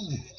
Hmm.